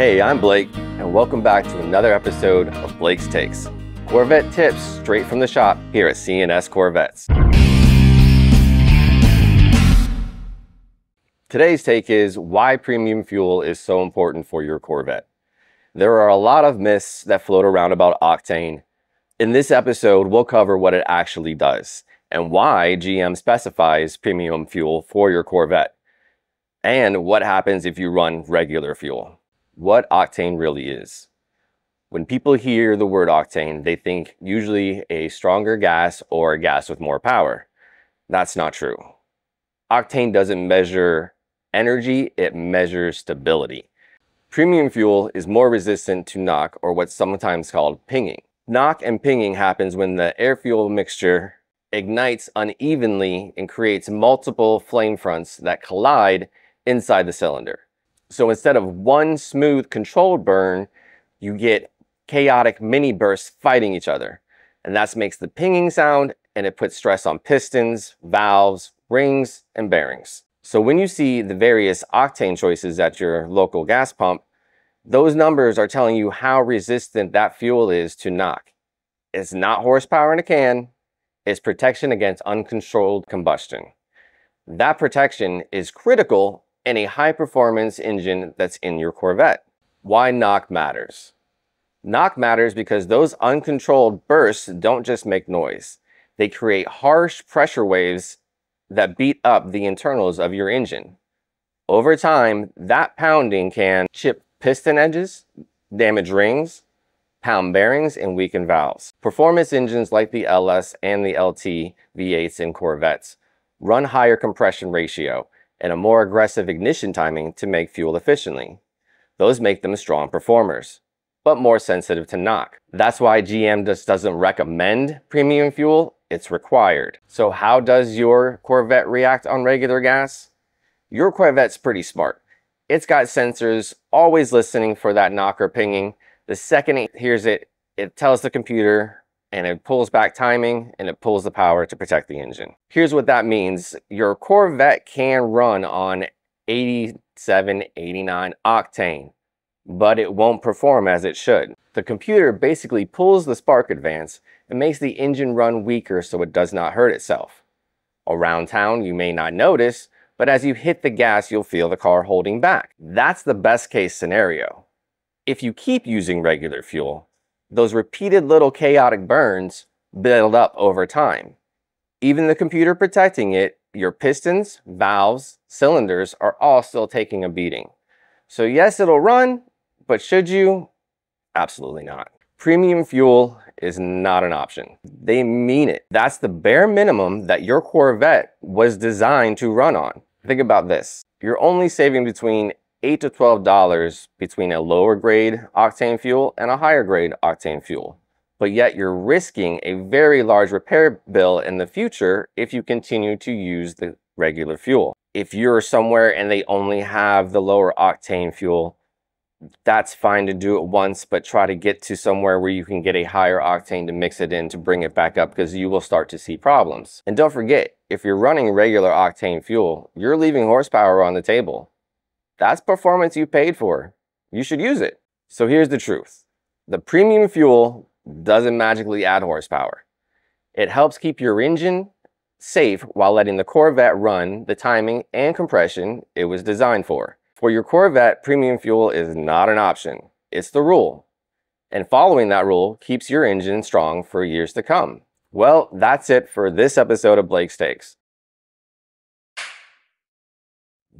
Hey, I'm Blake, and welcome back to another episode of Blake's Takes. Corvette tips straight from the shop here at C&S Corvettes. Today's take is why premium fuel is so important for your Corvette. There are a lot of myths that float around about octane. In this episode, we'll cover what it actually does and why GM specifies premium fuel for your Corvette, and what happens if you run regular fuel. What octane really is. When people hear the word octane, they think usually a stronger gas or a gas with more power. That's not true. Octane doesn't measure energy, it measures stability. Premium fuel is more resistant to knock or what's sometimes called pinging. Knock and pinging happens when the air fuel mixture ignites unevenly and creates multiple flame fronts that collide inside the cylinder. So instead of one smooth controlled burn, you get chaotic mini bursts fighting each other. And that makes the pinging sound and it puts stress on pistons, valves, rings, and bearings. So when you see the various octane choices at your local gas pump, those numbers are telling you how resistant that fuel is to knock. It's not horsepower in a can, it's protection against uncontrolled combustion. That protection is critical in a high performance engine that's in your Corvette. Why knock matters? Knock matters because those uncontrolled bursts don't just make noise. They create harsh pressure waves that beat up the internals of your engine. Over time, that pounding can chip piston edges, damage rings, pound bearings, and weaken valves. Performance engines like the LS and the LT V8s in Corvettes run higher compression ratio and a more aggressive ignition timing to make fuel efficiently. Those make them strong performers but more sensitive to knock. That's why GM just doesn't recommend premium fuel, it's required. So how does your Corvette react on regular gas? Your Corvette's pretty smart. It's got sensors always listening for that knock or pinging. The second it hears it, it tells the computer and it pulls back timing and it pulls the power to protect the engine. Here's what that means. Your Corvette can run on 87, 89 octane but it won't perform as it should. The computer basically pulls the spark advance and makes the engine run weaker so it does not hurt itself. Around town, you may not notice, but as you hit the gas, you'll feel the car holding back. That's the best case scenario. If you keep using regular fuel, those repeated little chaotic burns build up over time. Even the computer protecting it, your pistons, valves, cylinders are all still taking a beating. So yes, it'll run, but should you? Absolutely not. Premium fuel is not an option. They mean it. That's the bare minimum that your Corvette was designed to run on. Think about this. You're only saving between 8 to $12 between a lower grade octane fuel and a higher grade octane fuel. But yet you're risking a very large repair bill in the future if you continue to use the regular fuel. If you're somewhere and they only have the lower octane fuel, that's fine to do it once, but try to get to somewhere where you can get a higher octane to mix it in to bring it back up because you will start to see problems. And don't forget, if you're running regular octane fuel, you're leaving horsepower on the table. That's performance you paid for. You should use it. So here's the truth. The premium fuel doesn't magically add horsepower. It helps keep your engine safe while letting the Corvette run the timing and compression it was designed for. For your Corvette, premium fuel is not an option. It's the rule. And following that rule keeps your engine strong for years to come. Well, that's it for this episode of Blake's Takes.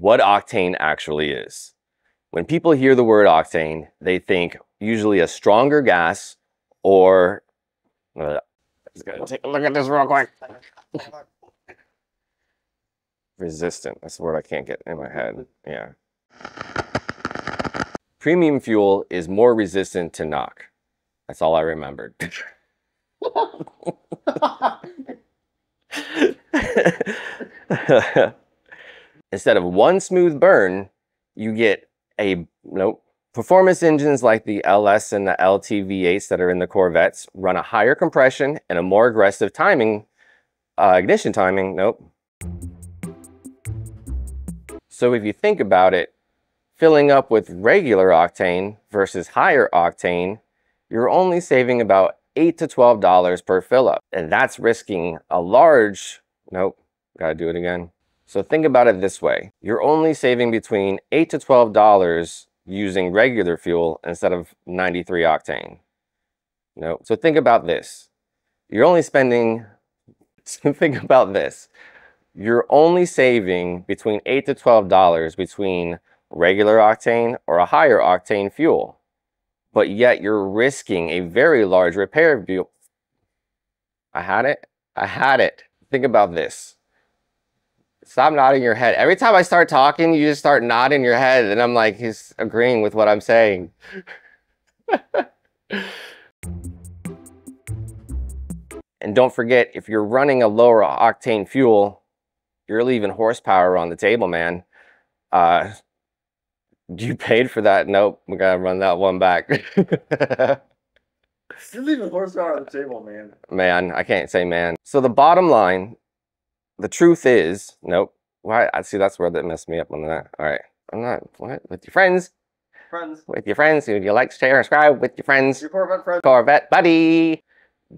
What octane actually is. When people hear the word octane, they think usually a stronger gas or. Uh, let's go take a look at this real quick. Resistant. That's the word I can't get in my head. Yeah. Premium fuel is more resistant to knock. That's all I remembered. Instead of one smooth burn, you get a nope. Performance engines like the LS and the LT V8s that are in the Corvettes run a higher compression and a more aggressive timing, uh, ignition timing. Nope. So if you think about it, filling up with regular octane versus higher octane, you're only saving about 8 to $12 per fill up. And that's risking a large, nope, gotta do it again. So think about it this way. You're only saving between 8 to $12 using regular fuel instead of 93 octane. Nope. So think about this. You're only spending, think about this. You're only saving between 8 to $12 between regular octane or a higher octane fuel but yet you're risking a very large repair bill. I had it. I had it. Think about this. Stop nodding your head. Every time I start talking, you just start nodding your head, and I'm like, he's agreeing with what I'm saying. and don't forget, if you're running a lower octane fuel, you're leaving horsepower on the table, man. Uh, you paid for that. Nope. We gotta run that one back. You're leaving horsepower on the table, man. Man, I can't say man. So the bottom line, the truth is, nope. Why? I see that's where that messed me up on that. All right. I'm not what with your friends. Friends. With your friends. Would you like, share, and subscribe with your friends? Your Corvette friends. Corvette buddy.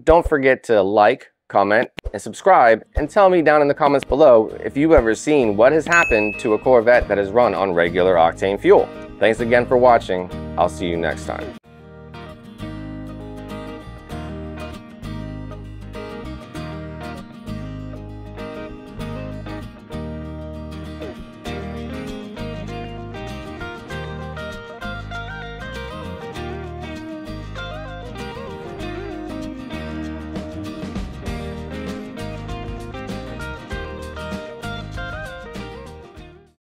Don't forget to like, comment, and subscribe, and tell me down in the comments below if you've ever seen what has happened to a Corvette that is run on regular octane fuel. Thanks again for watching. I'll see you next time.